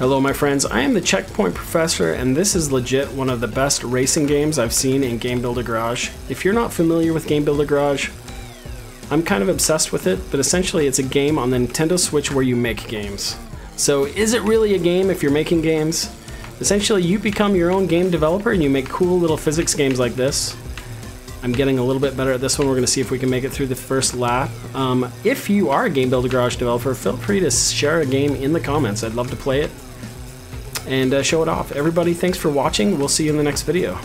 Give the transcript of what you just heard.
Hello, my friends. I am the Checkpoint Professor, and this is legit one of the best racing games I've seen in Game Builder Garage. If you're not familiar with Game Builder Garage, I'm kind of obsessed with it, but essentially it's a game on the Nintendo Switch where you make games. So, is it really a game if you're making games? Essentially, you become your own game developer and you make cool little physics games like this. I'm getting a little bit better at this one. We're going to see if we can make it through the first lap. Um, if you are a Game Builder Garage developer, feel free to share a game in the comments. I'd love to play it and uh, show it off. Everybody, thanks for watching. We'll see you in the next video.